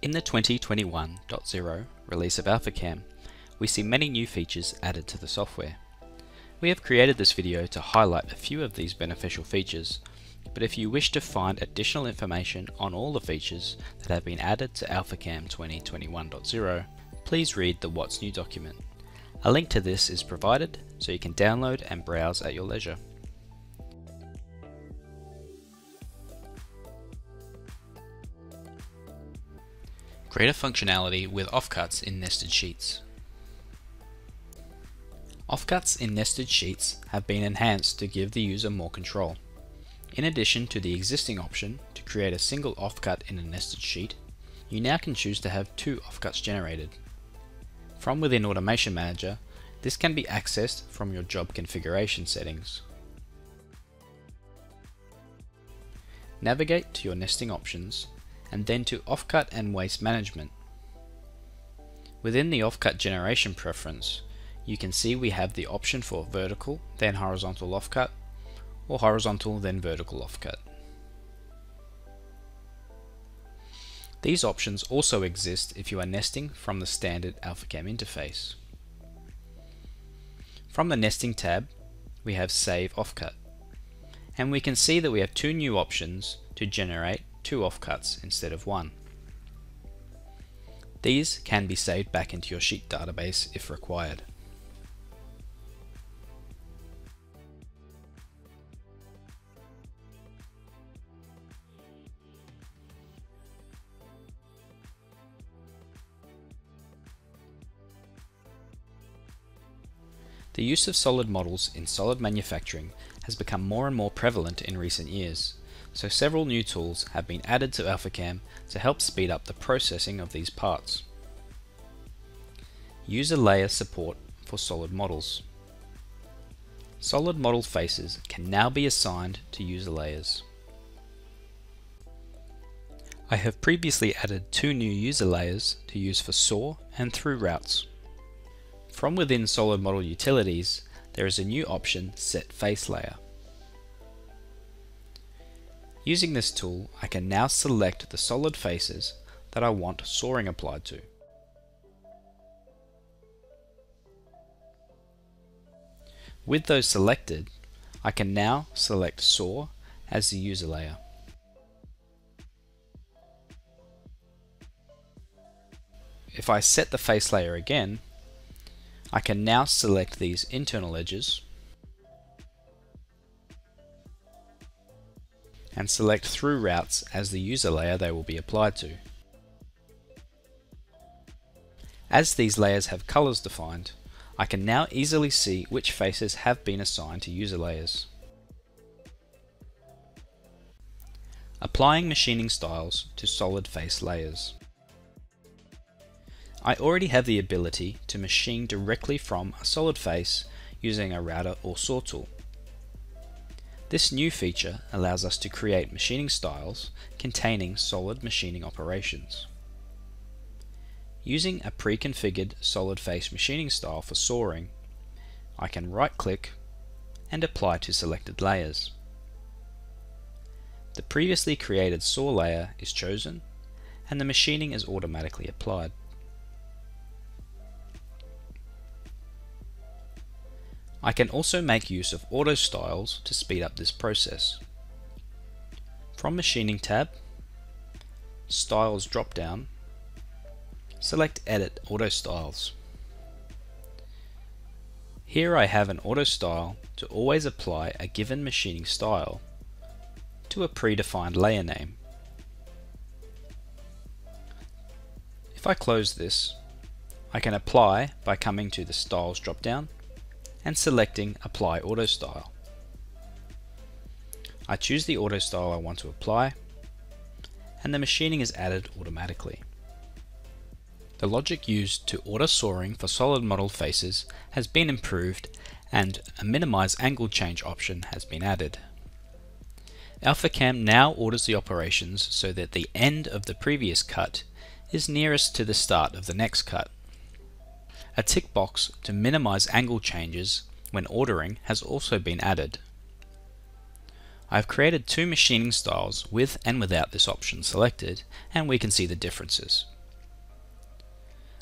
In the 2021.0 release of AlphaCam, we see many new features added to the software. We have created this video to highlight a few of these beneficial features, but if you wish to find additional information on all the features that have been added to AlphaCam 2021.0, please read the What's New document. A link to this is provided so you can download and browse at your leisure. Greater functionality with offcuts in nested sheets. Offcuts in nested sheets have been enhanced to give the user more control. In addition to the existing option to create a single offcut in a nested sheet, you now can choose to have two offcuts generated. From within Automation Manager, this can be accessed from your job configuration settings. Navigate to your nesting options and then to Offcut and Waste Management. Within the offcut generation preference, you can see we have the option for vertical, then horizontal offcut, or horizontal, then vertical offcut. These options also exist if you are nesting from the standard AlphaCam interface. From the Nesting tab, we have Save Offcut. And we can see that we have two new options to generate two offcuts instead of one. These can be saved back into your sheet database if required. The use of solid models in solid manufacturing has become more and more prevalent in recent years, so several new tools have been added to AlphaCam to help speed up the processing of these parts. User layer support for solid models. Solid model faces can now be assigned to user layers. I have previously added two new user layers to use for saw and through routes. From within Solid Model Utilities, there is a new option Set Face Layer. Using this tool, I can now select the solid faces that I want sawing applied to. With those selected, I can now select Saw as the user layer. If I set the face layer again, I can now select these internal edges and select through routes as the user layer they will be applied to. As these layers have colors defined, I can now easily see which faces have been assigned to user layers. Applying machining styles to solid face layers. I already have the ability to machine directly from a solid face using a router or saw tool. This new feature allows us to create machining styles containing solid machining operations. Using a pre-configured solid face machining style for sawing, I can right-click and apply to selected layers. The previously created saw layer is chosen and the machining is automatically applied. I can also make use of auto styles to speed up this process. From Machining tab, Styles drop down, select Edit Auto Styles. Here I have an auto style to always apply a given machining style to a predefined layer name. If I close this, I can apply by coming to the Styles drop down and selecting Apply Auto Style. I choose the auto style I want to apply and the machining is added automatically. The logic used to order sawing for solid model faces has been improved and a minimize angle change option has been added. AlphaCam now orders the operations so that the end of the previous cut is nearest to the start of the next cut. A tick box to minimize angle changes when ordering has also been added. I've created two machining styles with and without this option selected and we can see the differences.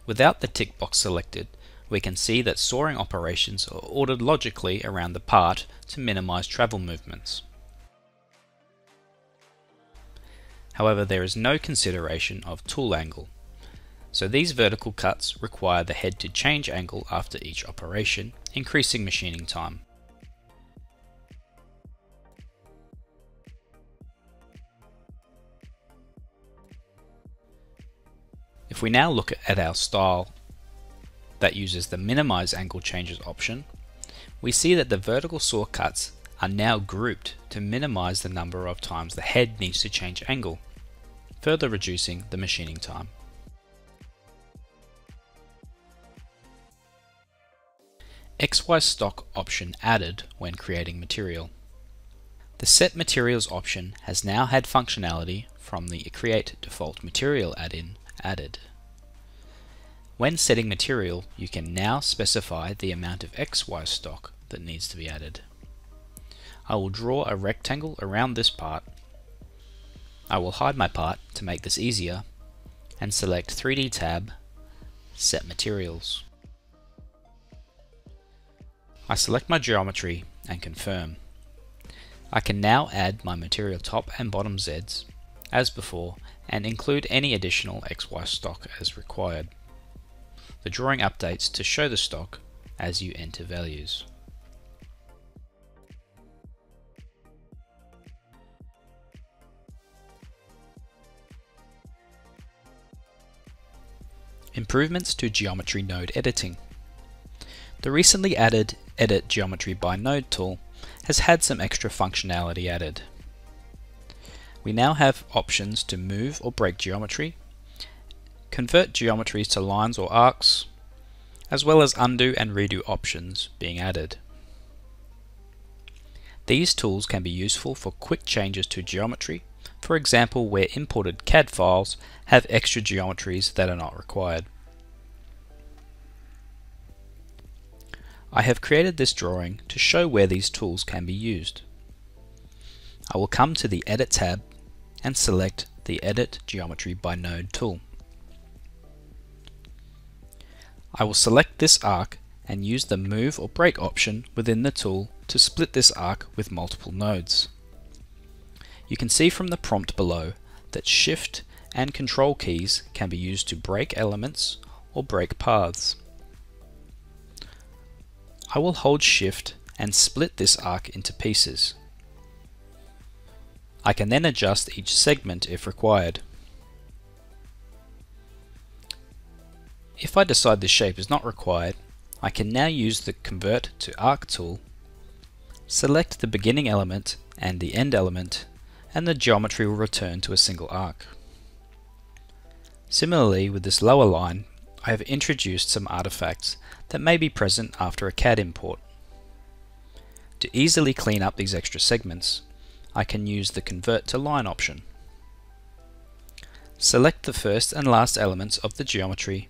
Without the tick box selected, we can see that sawing operations are ordered logically around the part to minimize travel movements. However, there is no consideration of tool angle. So these vertical cuts require the head to change angle after each operation, increasing machining time. If we now look at our style that uses the minimize angle changes option, we see that the vertical saw cuts are now grouped to minimize the number of times the head needs to change angle, further reducing the machining time. XY stock option added when creating material. The Set Materials option has now had functionality from the Create Default Material add-in added. When setting material, you can now specify the amount of XY stock that needs to be added. I will draw a rectangle around this part. I will hide my part to make this easier and select 3D tab, Set Materials. I select my geometry and confirm. I can now add my material top and bottom Zs, as before, and include any additional XY stock as required. The drawing updates to show the stock as you enter values. Improvements to geometry node editing. The recently added Edit Geometry by Node tool has had some extra functionality added. We now have options to move or break geometry, convert geometries to lines or arcs, as well as undo and redo options being added. These tools can be useful for quick changes to geometry, for example where imported CAD files have extra geometries that are not required. I have created this drawing to show where these tools can be used. I will come to the Edit tab and select the Edit Geometry by Node tool. I will select this arc and use the Move or Break option within the tool to split this arc with multiple nodes. You can see from the prompt below that Shift and Control keys can be used to break elements or break paths. I will hold shift and split this arc into pieces. I can then adjust each segment if required. If I decide this shape is not required, I can now use the Convert to Arc tool, select the beginning element and the end element, and the geometry will return to a single arc. Similarly with this lower line, I have introduced some artifacts that may be present after a CAD import. To easily clean up these extra segments, I can use the Convert to Line option. Select the first and last elements of the geometry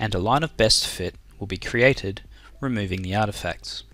and a line of best fit will be created removing the artifacts.